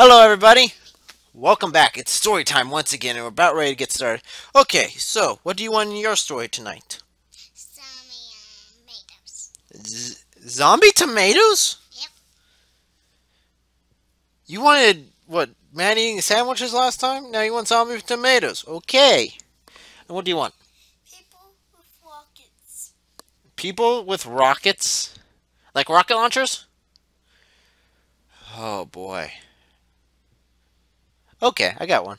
Hello, everybody. Welcome back. It's story time once again, and we're about ready to get started. Okay, so what do you want in your story tonight? Zombie tomatoes. Z- zombie tomatoes? Yep. You wanted what? Man eating sandwiches last time. Now you want zombie tomatoes. Okay. And what do you want? People with rockets. People with rockets, like rocket launchers. Oh boy. Okay, I got one.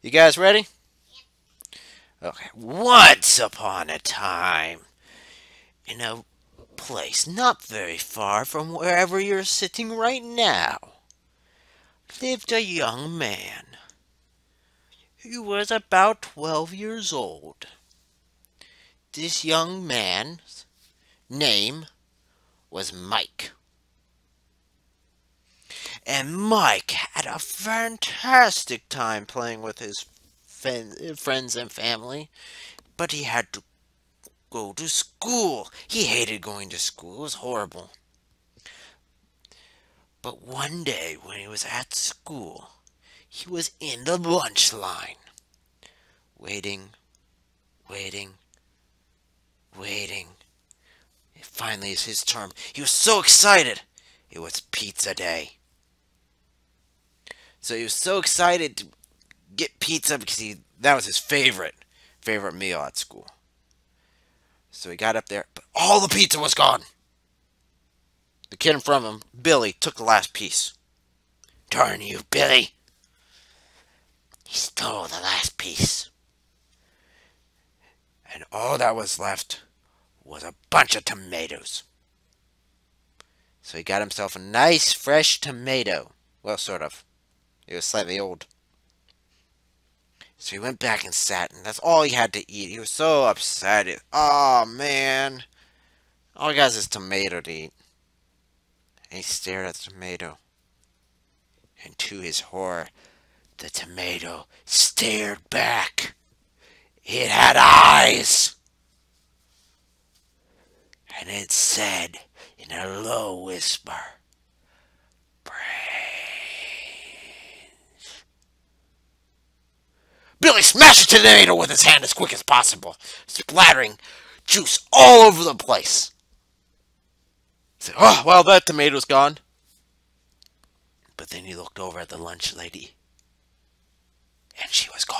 You guys ready? Okay. Once upon a time, in a place not very far from wherever you're sitting right now, lived a young man. He was about 12 years old. This young man's name was Mike. And Mike had a fantastic time playing with his friends and family, but he had to go to school. He hated going to school, it was horrible. But one day when he was at school, he was in the lunch line, waiting, waiting, waiting. It finally is his turn. He was so excited. It was pizza day. So he was so excited to get pizza because he that was his favorite favorite meal at school. So he got up there, but all the pizza was gone. The kid in front of him, Billy, took the last piece. Darn you, Billy. He stole the last piece. And all that was left was a bunch of tomatoes. So he got himself a nice fresh tomato. Well, sort of. It was slightly old. So he went back and sat, and that's all he had to eat. He was so upset. Oh, man. All he got is tomato to eat. And he stared at the tomato. And to his horror, the tomato stared back. It had eyes. And it said in a low whisper, Brains. Billy smashed the tomato with his hand as quick as possible, splattering juice all over the place. He said, Oh, well, that tomato's gone. But then he looked over at the lunch lady, and she was gone.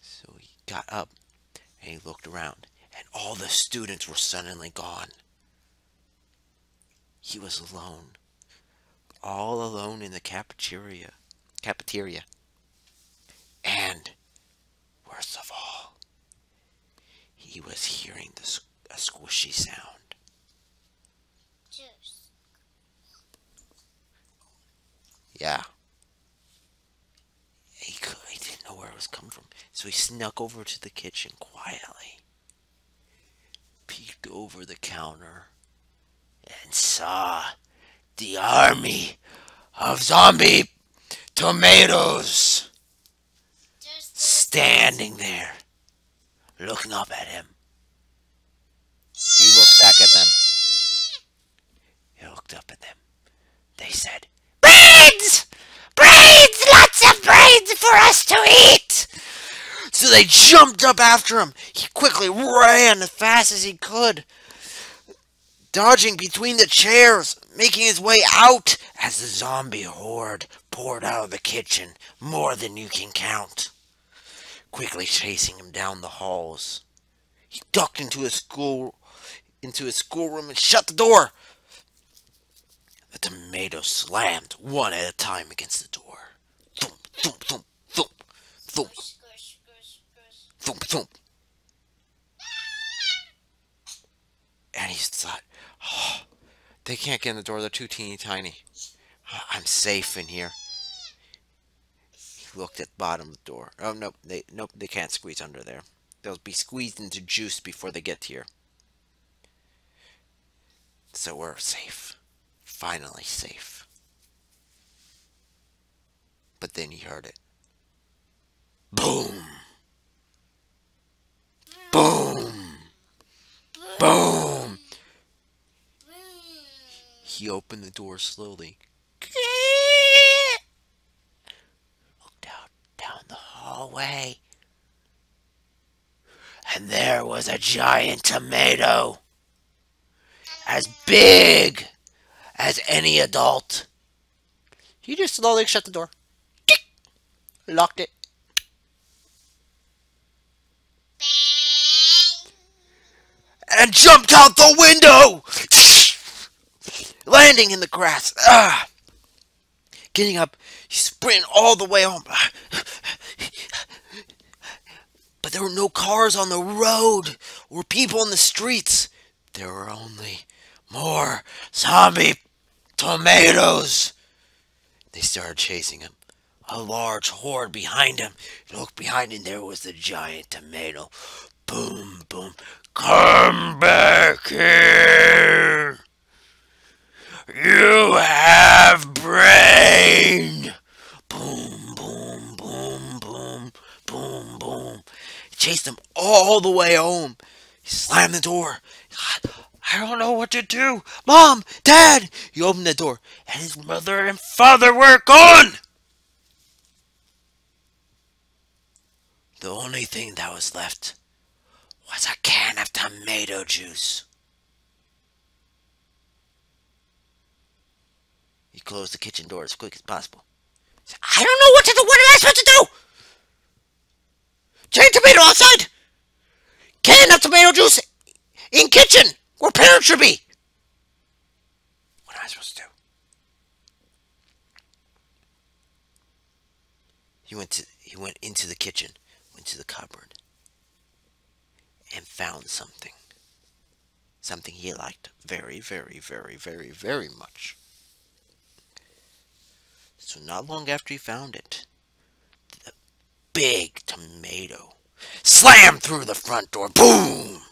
So he got up and he looked around, and all the students were suddenly gone. He was alone, all alone in the cafeteria. Cafeteria. And, worst of all, he was hearing a squishy sound. Juice. Yeah. He, could, he didn't know where it was coming from, so he snuck over to the kitchen quietly, peeked over the counter, and saw the army of zombie tomatoes standing there, looking up at him. He looked back at them. He looked up at them. They said, Brains! Brains! Lots of brains for us to eat! So they jumped up after him. He quickly ran as fast as he could, dodging between the chairs, making his way out as the zombie horde poured out of the kitchen, more than you can count. Quickly chasing him down the halls. He ducked into his school into his schoolroom and shut the door. The tomatoes slammed one at a time against the door. Thump, thump, thump, thump, thump, thump, thump. And he thought, oh, they can't get in the door. They're too teeny tiny. I'm safe in here. He looked at the bottom of the door. Oh, nope. They, nope, they can't squeeze under there. They'll be squeezed into juice before they get here. So we're safe. Finally safe. But then he heard it. Boom! Boom! Boom! He opened the door slowly. Looked out down hallway. And there was a giant tomato. As big as any adult. He just slowly shut the door. Locked it. And jumped out the window, landing in the grass. Ah! Getting up, he sprinted all the way home. But there were no cars on the road or people in the streets. There were only more zombie tomatoes. They started chasing him. A large horde behind him. He looked behind him. There was the giant tomato. Boom, boom. Come back here. You have brain. Boom, boom, boom, boom, boom, boom. He chased him all the way home. He slammed the door. I don't know what to do. Mom, Dad. He opened the door, and his mother and father were gone. The only thing that was left was a can of tomato juice. He closed the kitchen door as quick as possible. Said, I don't know what to do. What am I supposed to do? Giant tomato outside. Can of tomato juice in kitchen where parents should be. What am I supposed to do? He went to he went into the kitchen, went to the cupboard, and found something. Something he liked very, very, very, very, very much. So not long after he found it, the big tomato slammed through the front door. Boom!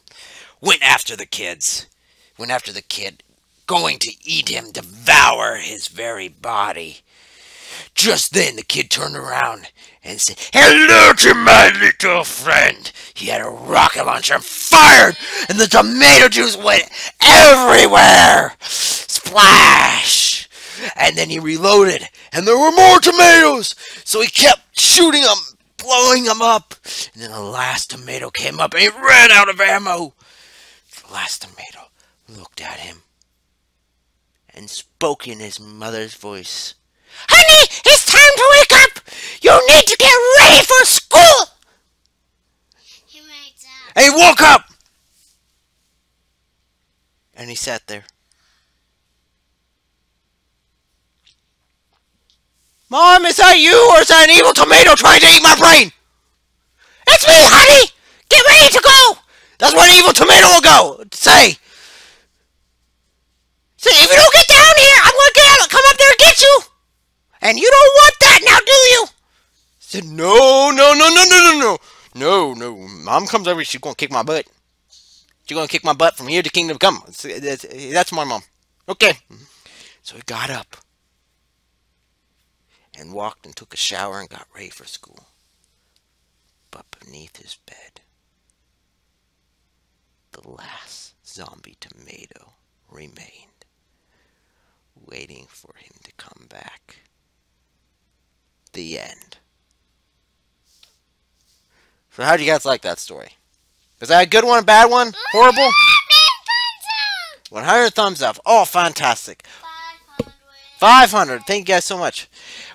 Went after the kids. Went after the kid, going to eat him, devour his very body. Just then the kid turned around and said, Hello to my little friend. He had a rocket launcher and fired, and the tomato juice went everywhere. Splash! And then he reloaded, and there were more tomatoes. So he kept shooting them, blowing them up. And then the last tomato came up, and he ran out of ammo. The last tomato looked at him and spoke in his mother's voice. Honey, it's time to wake up! You need to get ready for school! He wakes up. And he woke up! And he sat there. Mom, is that you or is that an evil tomato trying to eat my brain? It's me, honey! Get ready to go! That's where an evil tomato will go! Say! Say, if you don't get down here, I'm gonna get out, come up there and get you! And you don't want that now, do you? Said, no, no, no, no, no, no, no. No, no. Mom comes over, she's gonna kick my butt. She's gonna kick my butt from here to Kingdom Come. That's- my mom. Okay. So he got up and walked and took a shower and got ready for school. But beneath his bed, the last zombie tomato remained, waiting for him to come back. The end. So how do you guys like that story? Is that a good one, a bad one, horrible? 100 thumbs up. Oh, fantastic. 500. 500. Thank you guys so much.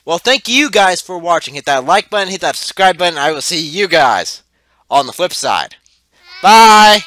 Well, thank you guys for watching. Hit that like button, hit that subscribe button. I will see you guys on the flip side. Bye.